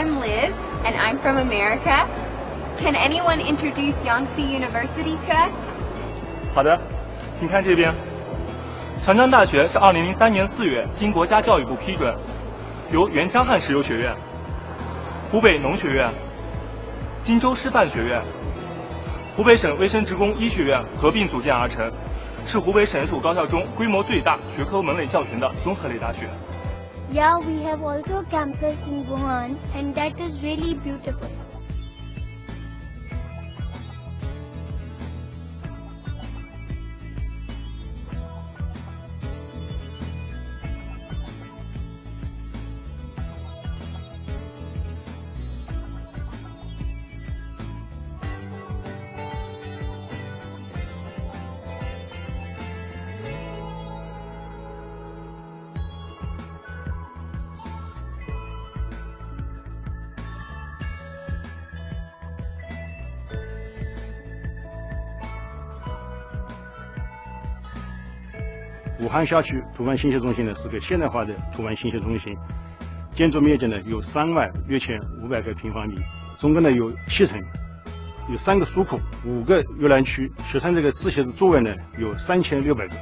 I'm Liz, and I'm from America. Can anyone introduce Yangtze University to us? 好的，请看这边。长江大学是2003年4月经国家教育部批准，由原江汉石油学院、湖北农学院、荆州师范学院、湖北省卫生职工医学院合并组建而成，是湖北省属高校中规模最大、学科门类较全的综合类大学。Yeah, we have also a campus in Wuhan, and that is really beautiful. 武汉校区图文信息中心呢是个现代化的图文信息中心，建筑面积呢有三万六千五百个平方米，总共呢有七层，有三个书库，五个阅览区，学生这个自习室座位呢有三千六百个。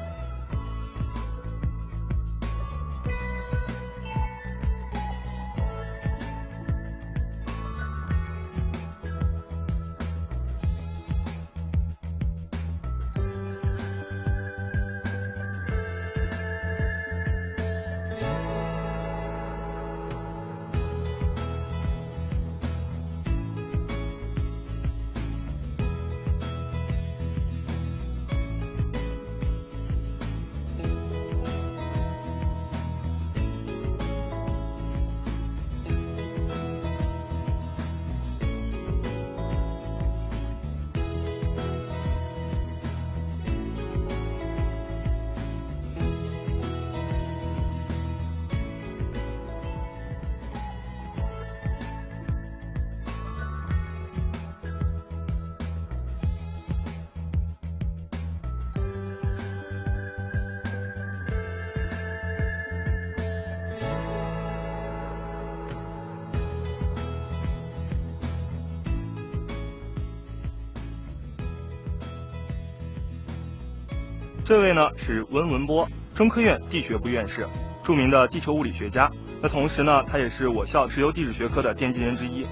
这位呢是温文波，中科院地学部院士，著名的地球物理学家。那同时呢，他也是我校石油地质学科的奠基人之一。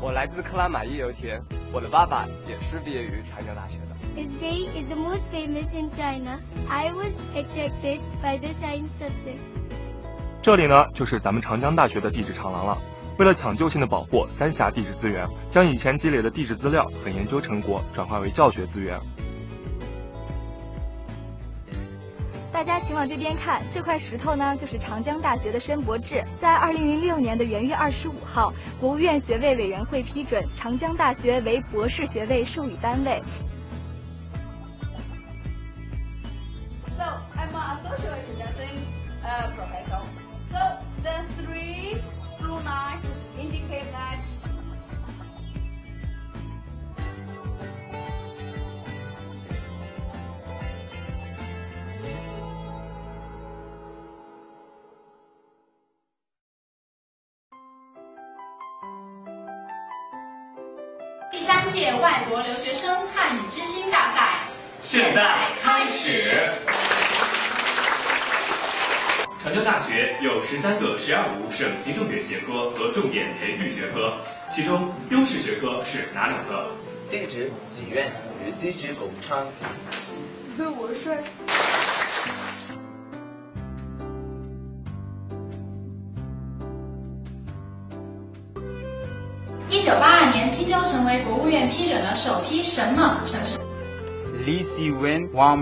我来自克拉玛依油田，我的爸爸也是毕业于长江大学的。His way is the most famous in China. I was attracted by the science subjects. 这里呢就是咱们长江大学的地质长廊了。为了抢救性的保护三峡地质资源，将以前积累的地质资料和研究成果转化为教学资源。大家请往这边看，这块石头呢，就是长江大学的申博志。在二零零六年的元月二十五号，国务院学位委员会批准长江大学为博士学位授予单位。三届外国留学生汉语之星大赛现在开始。长江大学有十三个“十二五”省级重点学科和重点培育学科，其中优势学科是哪两个？地质资源与地质工程。自我税。八二年，金州成为国务院批准的首批什么城市？李希文、王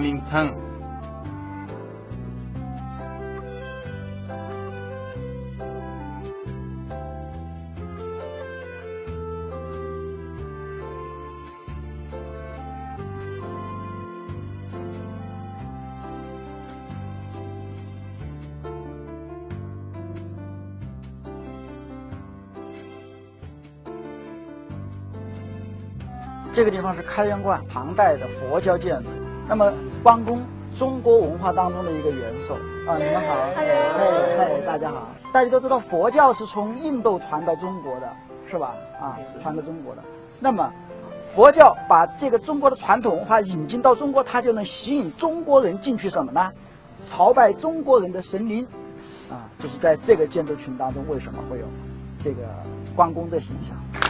这个地方是开元观，唐代的佛教建筑。那么关公，中国文化当中的一个元首啊，你们好，嗨嗨，大家好。大家都知道佛教是从印度传到中国的，是吧？啊，传到中国的。那么，佛教把这个中国的传统文化引进到中国，它就能吸引中国人进去什么呢？朝拜中国人的神灵，啊，就是在这个建筑群当中，为什么会有这个关公的形象？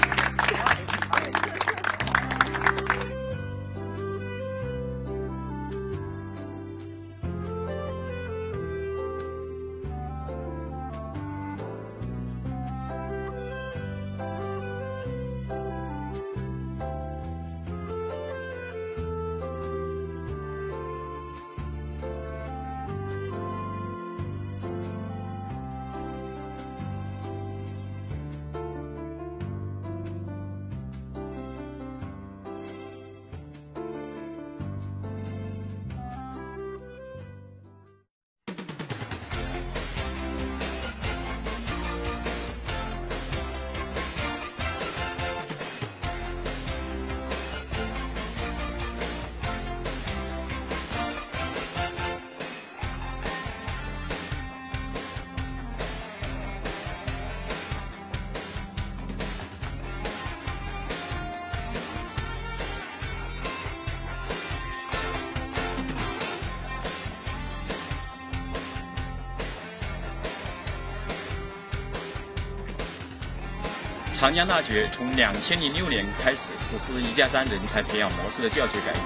长江大学从两千零六年开始实施“一加三”人才培养模式的教学改革，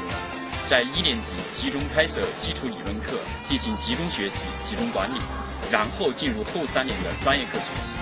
在一年级集中开设基础理论课，进行集中学习、集中管理，然后进入后三年的专业课学习。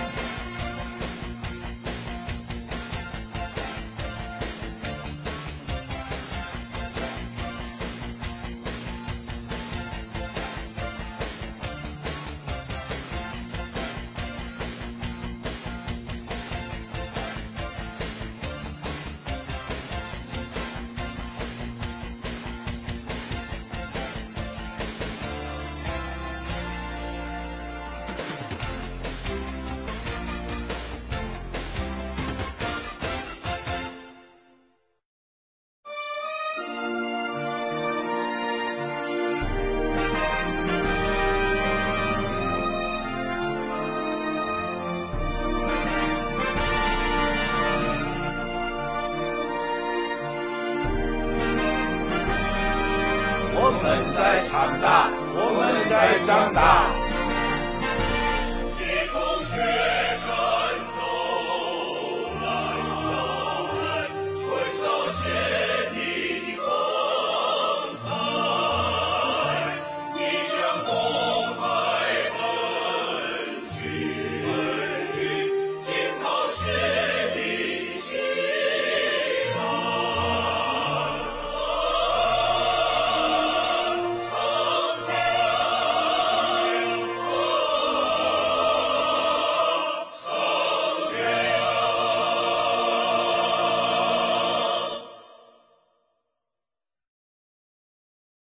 长大，我们在长大。